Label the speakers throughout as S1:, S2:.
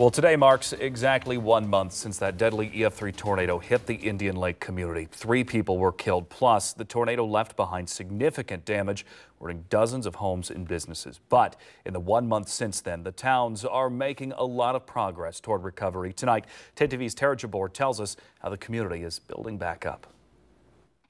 S1: Well, today marks exactly one month since that deadly EF3 tornado hit the Indian Lake community. Three people were killed, plus the tornado left behind significant damage, ruining dozens of homes and businesses. But in the one month since then, the towns are making a lot of progress toward recovery. Tonight, 10 TV's Tara Jabbour tells us how the community is building back up.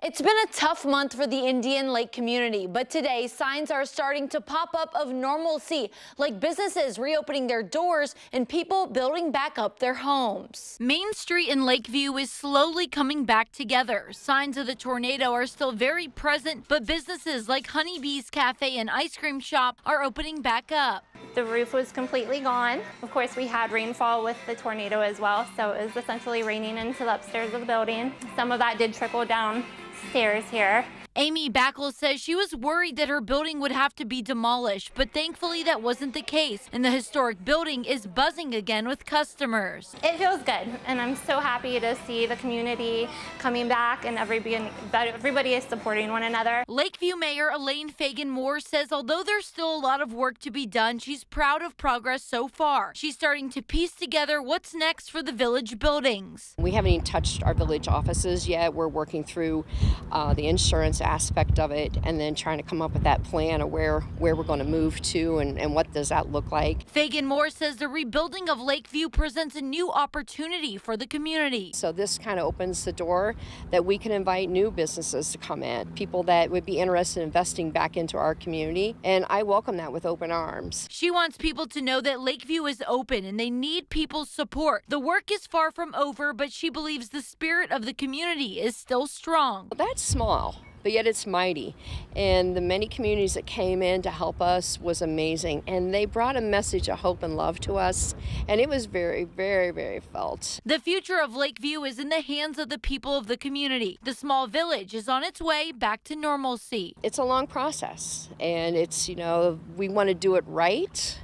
S2: It's been a tough month for the Indian Lake community, but today signs are starting to pop up of normalcy, like businesses reopening their doors and people building back up their homes. Main Street in Lakeview is slowly coming back together. Signs of the tornado are still very present, but businesses like Honeybees Cafe and Ice Cream Shop are opening back up.
S3: The roof was completely gone. Of course, we had rainfall with the tornado as well, so it was essentially raining into the upstairs of the building. Some of that did trickle down stairs here.
S2: Amy Backle says she was worried that her building would have to be demolished, but thankfully that wasn't the case, and the historic building is buzzing again with customers.
S3: It feels good, and I'm so happy to see the community coming back and everybody, everybody is supporting one another.
S2: Lakeview Mayor Elaine Fagan Moore says although there's still a lot of work to be done, she's proud of progress so far. She's starting to piece together what's next for the village buildings.
S4: We haven't even touched our village offices yet. We're working through uh, the insurance aspect of it and then trying to come up with that plan of where, where we're going to move to and, and what does that look like.
S2: Fagan Moore says the rebuilding of Lakeview presents a new opportunity for the community.
S4: So this kind of opens the door that we can invite new businesses to come in, people that would be interested in investing back into our community. And I welcome that with open arms.
S2: She wants people to know that Lakeview is open and they need people's support. The work is far from over, but she believes the spirit of the community is still strong.
S4: Well, that's small but yet it's mighty. And the many communities that came in to help us was amazing. And they brought a message of hope and love to us. And it was very, very, very felt.
S2: The future of Lakeview is in the hands of the people of the community. The small village is on its way back to normalcy.
S4: It's a long process. And it's, you know, we want to do it right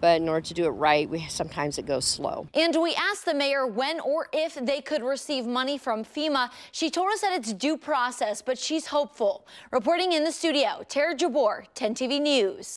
S4: but in order to do it right, we sometimes it goes slow.
S2: And we asked the mayor when or if they could receive money from FEMA. She told us that it's due process, but she's hopeful. Reporting in the studio, Tara Jabbour, 10 TV News.